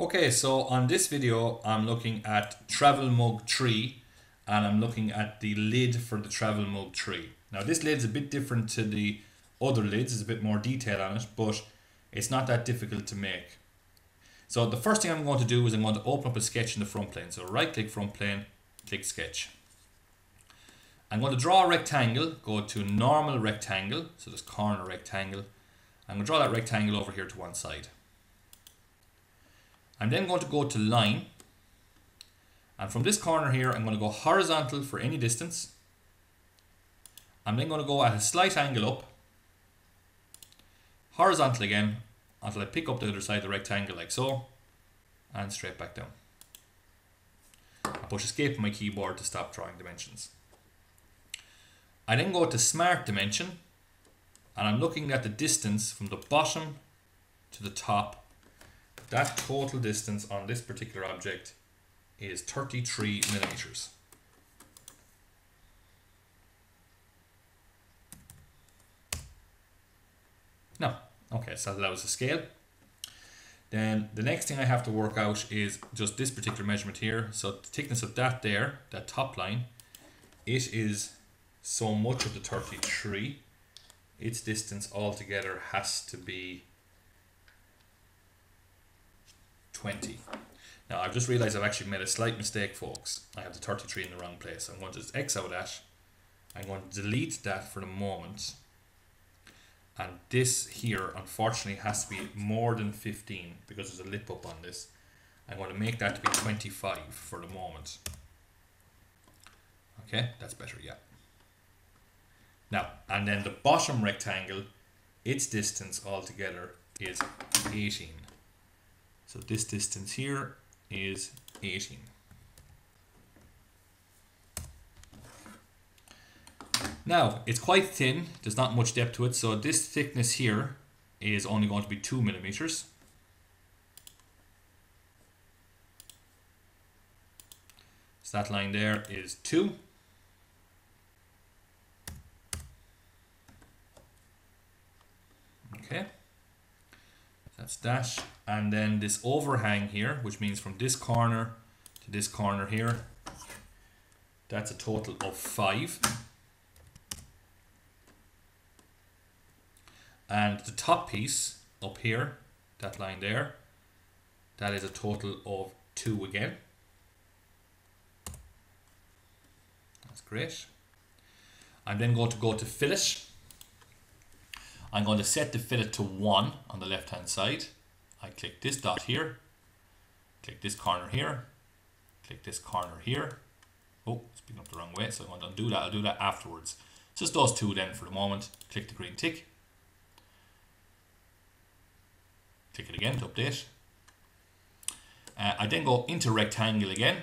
Okay, so on this video, I'm looking at Travel Mug 3 and I'm looking at the lid for the Travel Mug 3. Now this lid's a bit different to the other lids, there's a bit more detail on it, but it's not that difficult to make. So the first thing I'm going to do is I'm going to open up a sketch in the front plane. So right click front plane, click sketch. I'm going to draw a rectangle, go to normal rectangle, so this corner rectangle. I'm going to draw that rectangle over here to one side. I'm then going to go to line, and from this corner here, I'm going to go horizontal for any distance. I'm then going to go at a slight angle up, horizontal again, until I pick up the other side of the rectangle like so, and straight back down. I push escape on my keyboard to stop drawing dimensions. I then go to smart dimension and I'm looking at the distance from the bottom to the top. That total distance on this particular object is 33 millimeters. No, okay, so that was the scale. Then the next thing I have to work out is just this particular measurement here. So the thickness of that there, that top line, it is so much of the 33 its distance altogether has to be 20 now I've just realized I've actually made a slight mistake folks. I have the 33 in the wrong place. I'm going to X out that. I'm going to delete that for the moment. And this here unfortunately has to be more than 15 because there's a lip up on this. I'm going to make that to be 25 for the moment. Okay that's better yeah. Now, and then the bottom rectangle, its distance altogether is 18. So this distance here is 18. Now, it's quite thin, there's not much depth to it, so this thickness here is only going to be 2 millimeters. So that line there is 2. Okay, that's that. And then this overhang here, which means from this corner to this corner here, that's a total of five. And the top piece up here, that line there, that is a total of two again. That's great. I'm then going to go to fillet. I'm going to set the fillet to 1 on the left hand side. I click this dot here, click this corner here, click this corner here. Oh, it's picking up the wrong way, so I'm going to undo that. I'll do that afterwards. Just those two then for the moment. Click the green tick. Click it again to update. Uh, I then go into rectangle again,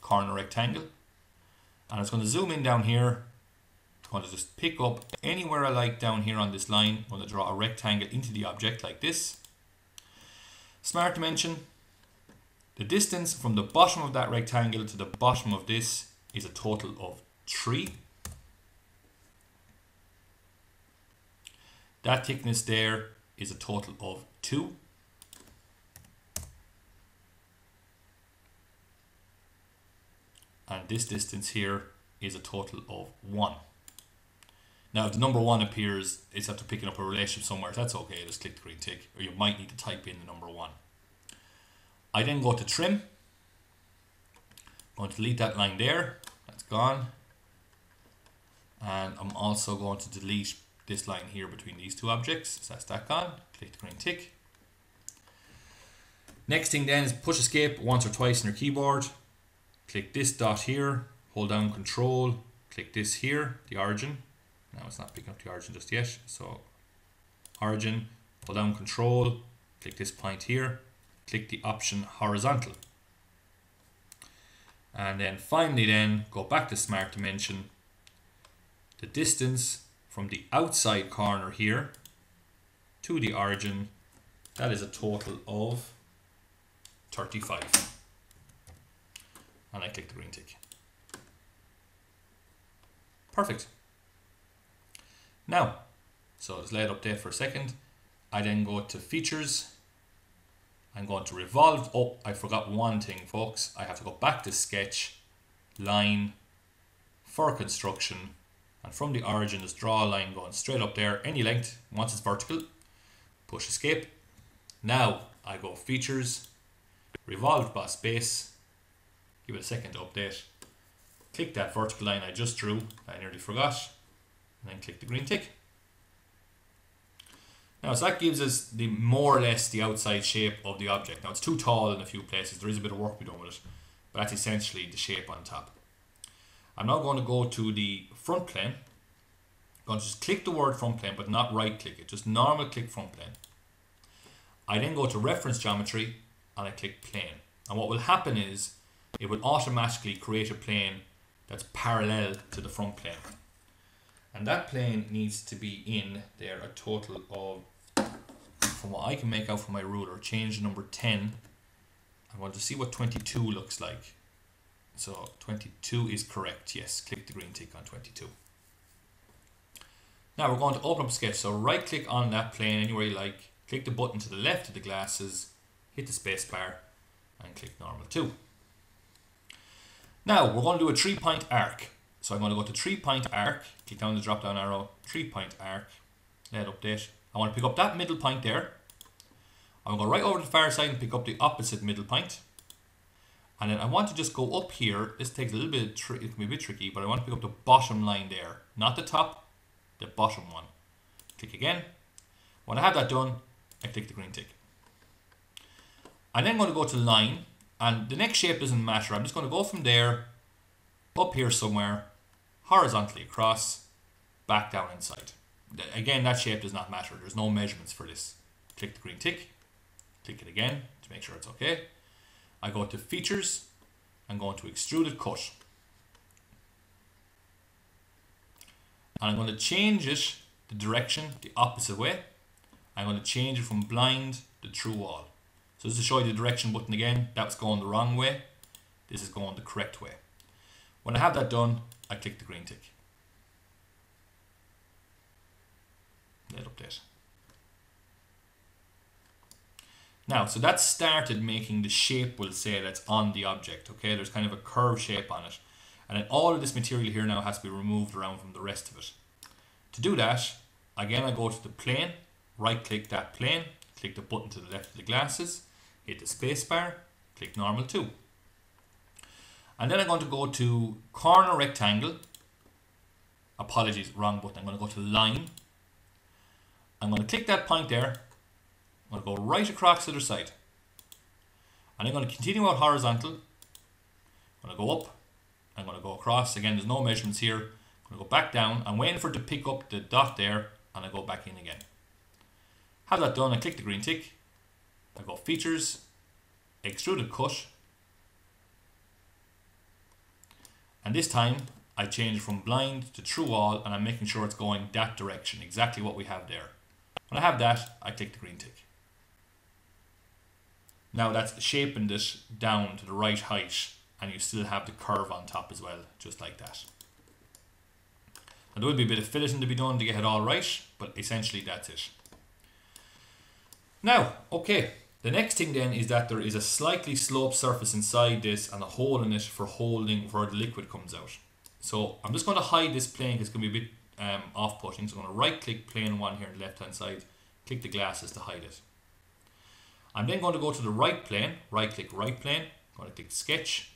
corner rectangle. And it's going to zoom in down here I'm going to just pick up anywhere I like down here on this line. I'm going to draw a rectangle into the object like this. Smart dimension. The distance from the bottom of that rectangle to the bottom of this is a total of 3. That thickness there is a total of 2. And this distance here is a total of 1. Now, if the number one appears, it's after picking up a relationship somewhere. That's okay. Just click the green tick, or you might need to type in the number one. I then go to trim. I'm going to delete that line there. That's gone. And I'm also going to delete this line here between these two objects. So that's that gone. Click the green tick. Next thing then is push escape once or twice on your keyboard. Click this dot here, hold down control, click this here, the origin, now it's not picking up the origin just yet. So origin, hold down control, click this point here, click the option horizontal. And then finally then go back to smart dimension. The distance from the outside corner here to the origin, that is a total of 35. And I click the green tick. Perfect. Now, so let's lay it up there for a second. I then go to features. I'm going to revolve. Oh, I forgot one thing, folks. I have to go back to sketch, line, for construction, and from the origin, just draw a line going straight up there, any length, once it's vertical, push escape. Now I go features, revolved boss base, give it a second to update, click that vertical line I just drew, I nearly forgot, and then click the green tick. Now, so that gives us the more or less the outside shape of the object. Now, it's too tall in a few places. There is a bit of work to be done with it, but that's essentially the shape on top. I'm now going to go to the front plane. I'm going to just click the word front plane, but not right click it. Just normal click front plane. I then go to reference geometry and I click plane. And what will happen is it will automatically create a plane that's parallel to the front plane. And that plane needs to be in there a total of, from what I can make out from my ruler, change number 10. I want to see what 22 looks like. So 22 is correct, yes. Click the green tick on 22. Now we're going to open up sketch. So right click on that plane anywhere you like. Click the button to the left of the glasses, hit the space bar and click normal 2. Now we're going to do a three point arc. So I'm going to go to three point arc, click down the drop down arrow, three point arc, let update. I want to pick up that middle point there. I'm going to go right over to the far side and pick up the opposite middle point. And then I want to just go up here. This takes a little bit, it can be a bit tricky, but I want to pick up the bottom line there. Not the top, the bottom one. Click again. When I have that done, I click the green tick. I'm then going to go to line, and the next shape doesn't matter. I'm just going to go from there, up here somewhere, horizontally across, back down inside. Again, that shape does not matter. There's no measurements for this. Click the green tick, click it again to make sure it's okay. I go to features, I'm going to extruded cut. And I'm going to change it, the direction, the opposite way. I'm going to change it from blind to through all. So just to show you the direction button again, that's going the wrong way. This is going the correct way. When I have that done, I click the green tick. Let update. Now, so that started making the shape, we'll say, that's on the object, okay? There's kind of a curve shape on it. And then all of this material here now has to be removed around from the rest of it. To do that, again, I go to the plane, right click that plane, click the button to the left of the glasses, hit the spacebar, click normal 2. And then I'm going to go to corner rectangle. Apologies, wrong button. I'm going to go to line. I'm going to click that point there I'm going to go right across the other side. And I'm going to continue out horizontal. I'm going to go up. I'm going to go across. Again, there's no measurements here. I'm going to go back down. I'm waiting for it to pick up the dot there. And I go back in again. Have that done. I click the green tick. I go features, extruded cut. And this time I change from blind to through all and I'm making sure it's going that direction, exactly what we have there. When I have that, I click the green tick. Now that's shaping it down to the right height and you still have the curve on top as well, just like that. And there will be a bit of filleting to be done to get it all right, but essentially that's it. Now, okay, the next thing then is that there is a slightly sloped surface inside this and a hole in it for holding where the liquid comes out. So I'm just going to hide this plane because it's going to be a bit um, off-putting. So I'm going to right click plane 1 here on the left hand side, click the glasses to hide it. I'm then going to go to the right plane, right click right plane, going to click sketch,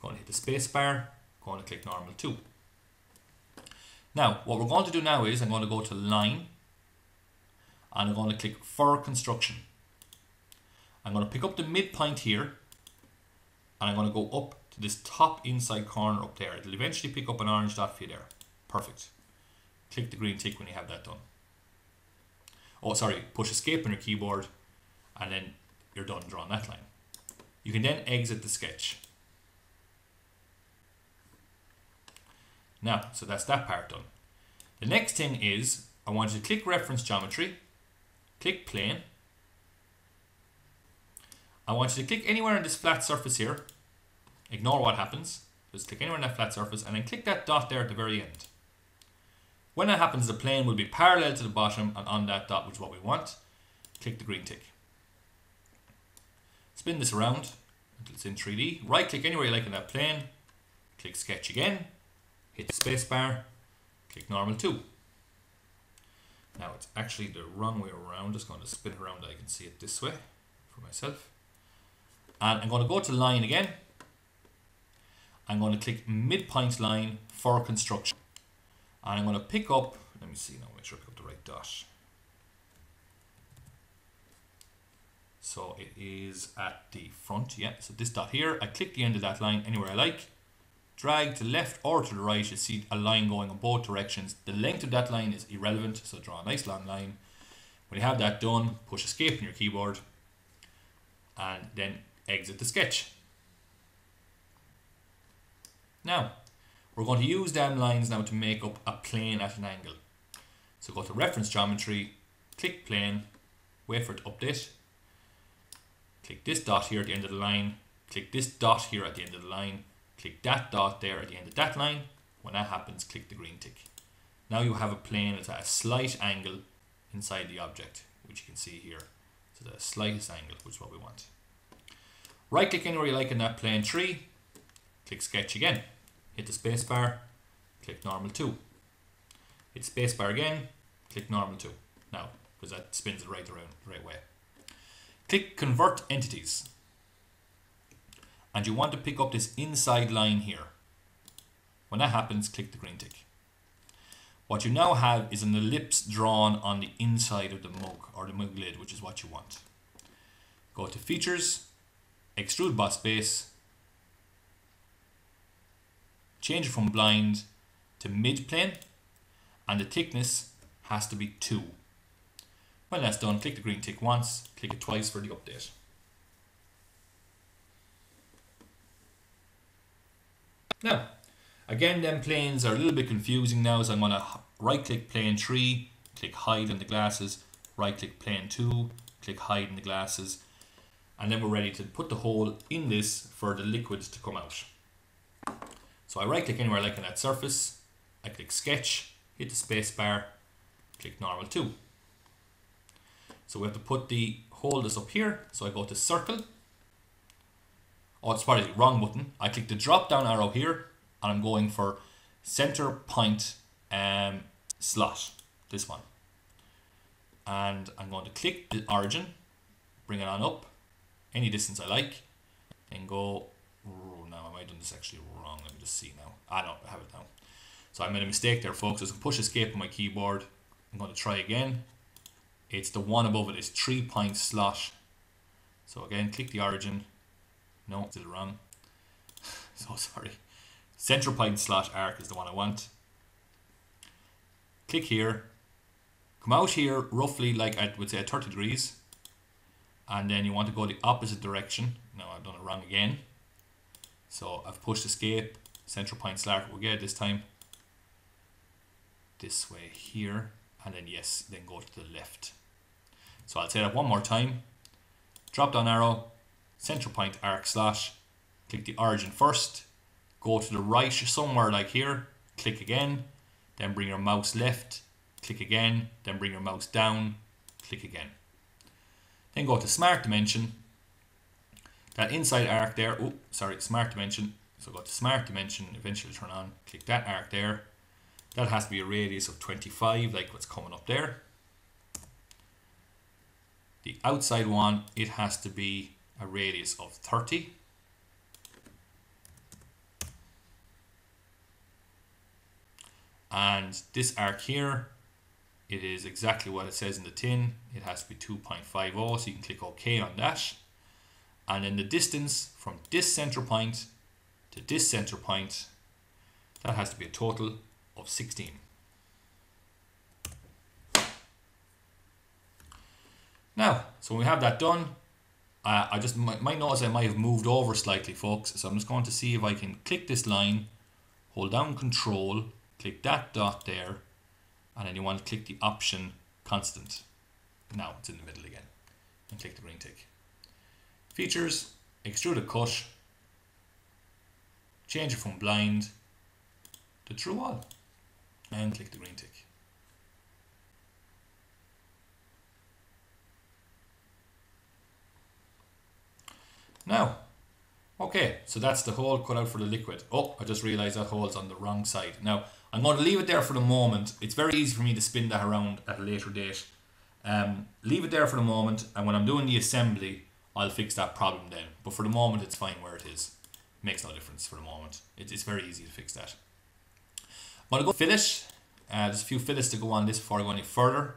going to hit the space bar, going to click normal 2. Now, what we're going to do now is I'm going to go to line and I'm going to click for construction. I'm going to pick up the midpoint here and I'm going to go up to this top inside corner up there. It'll eventually pick up an orange dot for you there. Perfect. Click the green tick when you have that done. Oh, sorry, push escape on your keyboard and then you're done drawing that line. You can then exit the sketch. Now, so that's that part done. The next thing is, I want you to click reference geometry, click plane. I want you to click anywhere on this flat surface here. Ignore what happens. Just click anywhere on that flat surface and then click that dot there at the very end. When that happens, the plane will be parallel to the bottom and on that dot, which is what we want. Click the green tick. Spin this around until it's in 3D. Right click anywhere you like on that plane. Click sketch again. Hit the space bar. Click normal 2. Now it's actually the wrong way around. Just going to spin around. I can see it this way for myself. And I'm going to go to line again. I'm going to click midpoint line for construction. And I'm going to pick up, let me see now, make sure I pick up the right dot. So it is at the front, yeah. So this dot here, I click the end of that line anywhere I like. Drag to the left or to the right, you see a line going in both directions. The length of that line is irrelevant, so draw a nice long line. When you have that done, push escape on your keyboard and then exit the sketch. Now, we're going to use them lines now to make up a plane at an angle. So go to reference geometry, click plane, wait for it to update. Click this dot here at the end of the line, click this dot here at the end of the line, click that dot there at the end of that line. When that happens, click the green tick. Now you have a plane that's at a slight angle inside the object, which you can see here. So the slightest angle, which is what we want. Right click anywhere you like in that plane tree, click sketch again, hit the spacebar, click normal 2. Hit spacebar again, click normal 2. Now, because that spins it right around the right way. Click convert entities. And you want to pick up this inside line here. When that happens, click the green tick. What you now have is an ellipse drawn on the inside of the mug or the mug lid, which is what you want. Go to features, extrude boss base, change it from blind to mid plane, and the thickness has to be 2. When that's done, click the green tick once, click it twice for the update. Now, again, them planes are a little bit confusing now, so I'm going to right click plane 3, click hide in the glasses, right click plane 2, click hide in the glasses, and then we're ready to put the hole in this for the liquid to come out. So I right click anywhere like on that surface, I click sketch, hit the space bar, click normal 2. So we have to put the hole this up here, so I go to circle, oh it's probably the wrong button, I click the drop down arrow here, and I'm going for center point um, slot, this one. And I'm going to click the origin, bring it on up, any distance I like, and go, oh, now I might done this actually wrong, let me just see now. I don't have it now. So I made a mistake there folks, I can push escape on my keyboard, I'm going to try again. It's the one above it, it's three point slot. So again, click the origin. No, it's still wrong. so sorry. Central point slot arc is the one I want. Click here. Come out here roughly like I would say at 30 degrees and then you want to go the opposite direction. Now I've done it wrong again. So I've pushed escape, central point slot, we'll get it this time. This way here, and then yes, then go to the left. So I'll say that one more time. Drop down arrow, central point arc slash, click the origin first, go to the right somewhere like here, click again, then bring your mouse left, click again, then bring your mouse down, click again. Then go to Smart Dimension. That inside arc there, oh, sorry, Smart Dimension. So go to Smart Dimension, eventually turn on, click that arc there. That has to be a radius of 25, like what's coming up there. The outside one, it has to be a radius of 30. And this arc here, it is exactly what it says in the tin. It has to be 2.50, so you can click OK on that. And then the distance from this center point to this center point, that has to be a total of 16. Now, so when we have that done, uh, I just might, might notice I might have moved over slightly, folks. So I'm just going to see if I can click this line, hold down Control, click that dot there, and then you want to click the option constant. Now it's in the middle again. And click the green tick. Features, extrude a cut, change it from blind to true all, and click the green tick. Now, okay, so that's the hole cut out for the liquid. Oh, I just realized that hole's on the wrong side. Now, I'm going to leave it there for the moment. It's very easy for me to spin that around at a later date. Um, leave it there for the moment, and when I'm doing the assembly, I'll fix that problem then. But for the moment, it's fine where it is. Makes no difference for the moment. It, it's very easy to fix that. I'm going to go fillet. Uh, there's a few fillets to go on this before I go any further.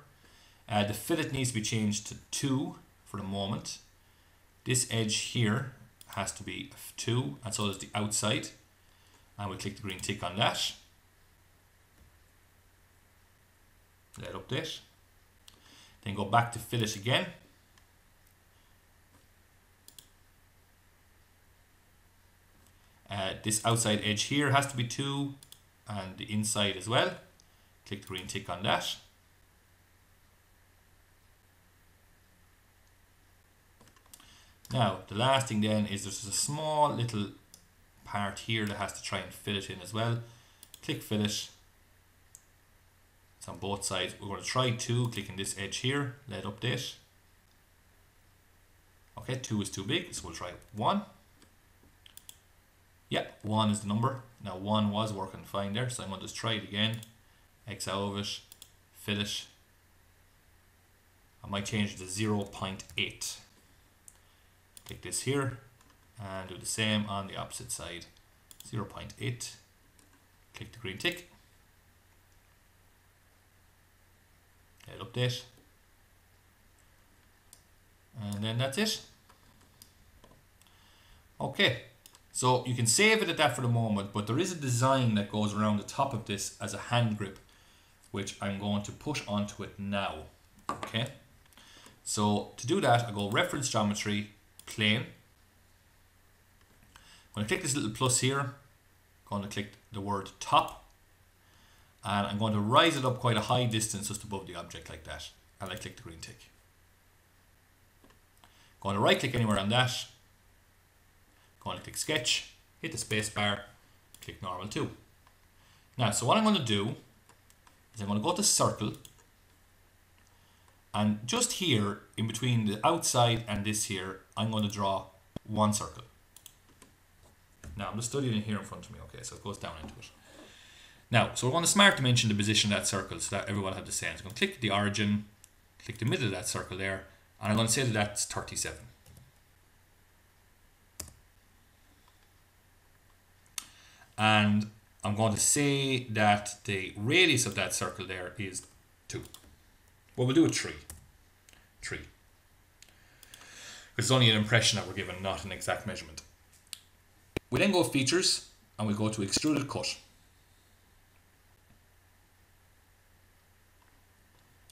Uh, the fillet needs to be changed to 2 for the moment. This edge here has to be 2 and so does the outside. And we click the green tick on that. Let update. Then go back to fillet again. Uh, this outside edge here has to be 2 and the inside as well. Click the green tick on that. Now, the last thing then is there's a small little part here that has to try and fill it in as well. Click fillet. It's on both sides. We're going to try two, clicking this edge here, let update. Okay, two is too big, so we'll try one. Yeah, one is the number. Now one was working fine there, so I'm going to just try it again. X out of it, fillet. I might change it to 0 0.8 click this here and do the same on the opposite side 0 0.8 click the green tick hit update and then that's it. Okay so you can save it at that for the moment but there is a design that goes around the top of this as a hand grip which I'm going to push onto it now. Okay so to do that I go reference geometry plane. When I'm going to click this little plus here, I'm going to click the word top, and I'm going to rise it up quite a high distance just above the object like that, and I click the green tick. Going to right click anywhere on that, going to click sketch, hit the space bar, click normal too. Now, so what I'm going to do is I'm going to go to circle, and just here, in between the outside and this here, I'm going to draw one circle. Now I'm just studying it here in front of me, okay, so it goes down into it. Now, so we're going to smart dimension the position of that circle so that everyone have the same. So I'm going to click the origin, click the middle of that circle there, and I'm going to say that that's 37. And I'm going to say that the radius of that circle there is 2. Well, we'll do a 3. 3. It's only an impression that we're given, not an exact measurement. We then go features and we go to extruded cut.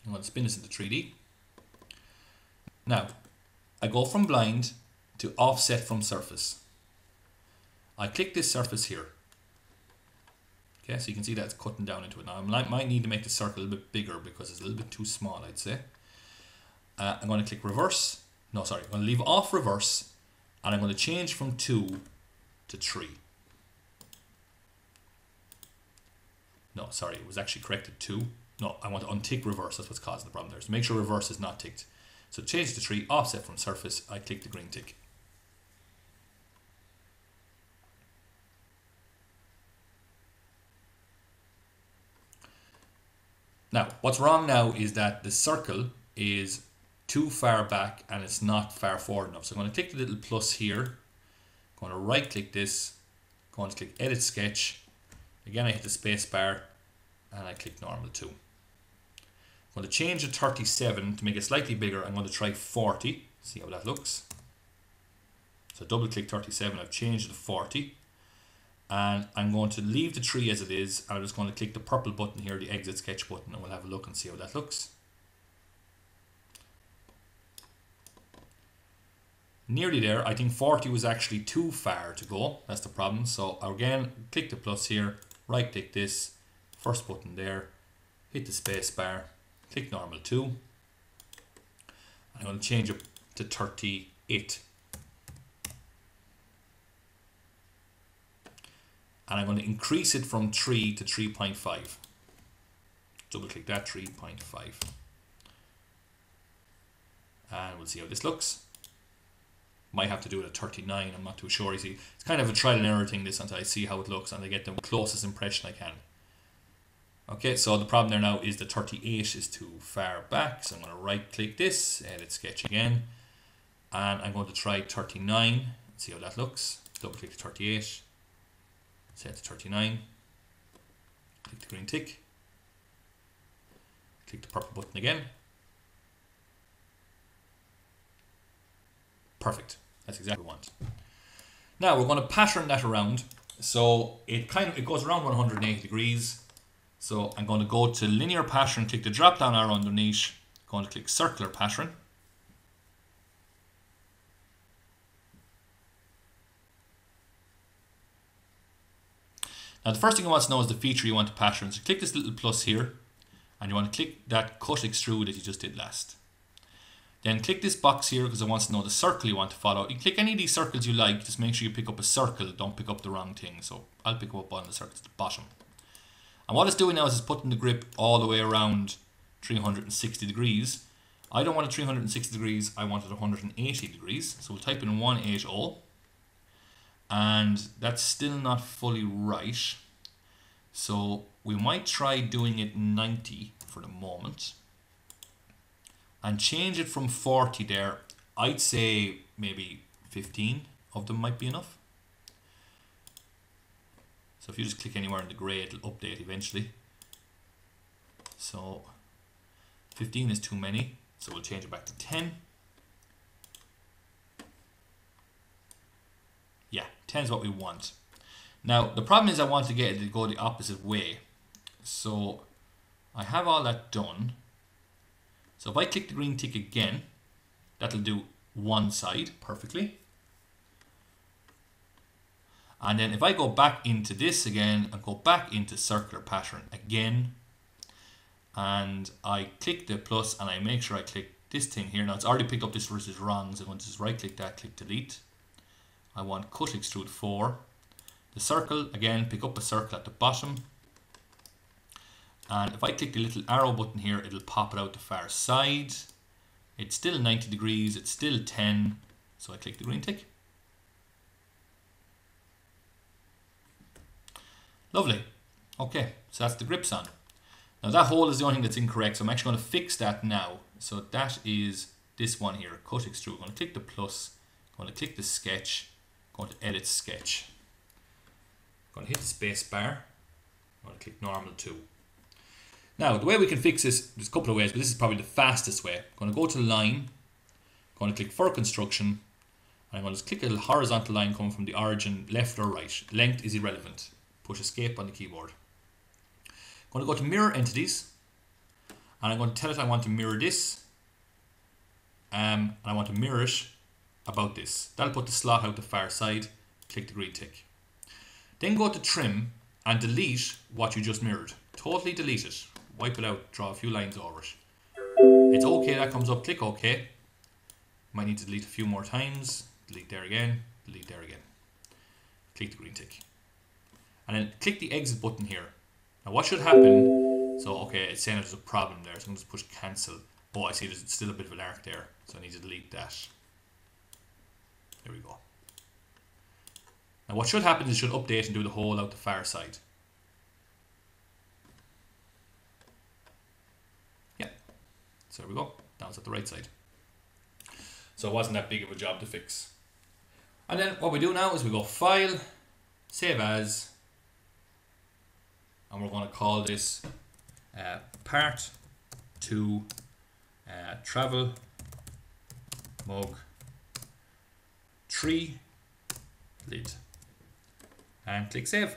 I'm going to spin this into 3D. Now, I go from blind to offset from surface. I click this surface here. Okay, so you can see that's cutting down into it. Now I might need to make the circle a little bit bigger because it's a little bit too small, I'd say. Uh, I'm going to click reverse no sorry, I'm going to leave off reverse and I'm going to change from 2 to 3. No, sorry, it was actually corrected 2. No, I want to untick reverse, that's what's causing the problem there. So make sure reverse is not ticked. So change the 3, offset from surface, I click the green tick. Now, what's wrong now is that the circle is too far back and it's not far forward enough. So I'm going to click the little plus here. I'm going to right click this. I'm going to click edit sketch. Again, I hit the space bar and I click normal too. I'm going to change the 37 to make it slightly bigger. I'm going to try 40. See how that looks. So double click 37. I've changed it to 40. And I'm going to leave the tree as it is. I'm just going to click the purple button here, the exit sketch button, and we'll have a look and see how that looks. nearly there. I think 40 was actually too far to go. That's the problem. So again, click the plus here, right click this, first button there, hit the space bar, click normal 2. I'm going to change it to 38. And I'm going to increase it from 3 to 3.5. Double click that 3.5. And we'll see how this looks. Might have to do it at 39, I'm not too sure. You see, it's kind of a trial and error thing this until I see how it looks and I get the closest impression I can. Okay, so the problem there now is the 38 is too far back, so I'm going to right click this, edit sketch again, and I'm going to try 39, see how that looks. Double click to 38, set to 39, click the green tick, click the purple button again. Perfect, that's exactly what we want. Now we're going to pattern that around, so it kind of it goes around 180 degrees. So I'm going to go to linear pattern, click the drop down arrow underneath, going to click circular pattern. Now the first thing you want to know is the feature you want to pattern. So click this little plus here and you want to click that cut extrude that you just did last. Then click this box here because it wants to know the circle you want to follow. You click any of these circles you like, just make sure you pick up a circle, don't pick up the wrong thing. So I'll pick up one of the circles at the bottom. And what it's doing now is it's putting the grip all the way around 360 degrees. I don't want it 360 degrees, I want it 180 degrees. So we'll type in 180 and that's still not fully right. So we might try doing it 90 for the moment and change it from 40 there. I'd say maybe 15 of them might be enough. So if you just click anywhere in the grey, it'll update eventually. So 15 is too many, so we'll change it back to 10. Yeah, 10 is what we want. Now, the problem is I want to get it to go the opposite way. So I have all that done. So if I click the green tick again, that'll do one side perfectly. And then if I go back into this again and go back into circular pattern again, and I click the plus and I make sure I click this thing here. Now it's already picked up this versus wrong, so I'm going to just right click that, click delete. I want cut extrude 4. The circle, again, pick up a circle at the bottom. And if I click the little arrow button here, it'll pop it out the far side. It's still 90 degrees, it's still 10. So I click the green tick. Lovely. Okay, so that's the grips on. Now that hole is the only thing that's incorrect, so I'm actually going to fix that now. So that is this one here, cut extrude. I'm going to click the plus, I'm going to click the sketch, I'm going to edit sketch. I'm going to hit the space bar, I'm going to click normal too. Now the way we can fix this, there's a couple of ways, but this is probably the fastest way. I'm going to go to line, I'm going to click for construction, and I'm going to click a horizontal line coming from the origin left or right. Length is irrelevant. Push escape on the keyboard. I'm going to go to mirror entities and I'm going to tell it I want to mirror this um, and I want to mirror it about this. That'll put the slot out the far side. Click the green tick. Then go to trim and delete what you just mirrored. Totally delete it. Wipe it out. Draw a few lines over it. It's okay. That comes up. Click OK. Might need to delete a few more times. Delete there again. Delete there again. Click the green tick. And then click the exit button here. Now what should happen, so okay, it's saying there's a problem there, so I'm to push cancel. Oh, I see there's still a bit of an arc there, so I need to delete that. There we go. Now what should happen is it should update and do the hole out the far side. Yeah, so there we go. Now it's at the right side. So it wasn't that big of a job to fix. And then what we do now is we go File, Save As, and we're going to call this uh, part to uh, travel mug tree lid and click save.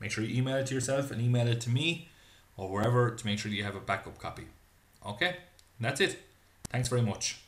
Make sure you email it to yourself and email it to me or wherever to make sure you have a backup copy. Okay, that's it. Thanks very much.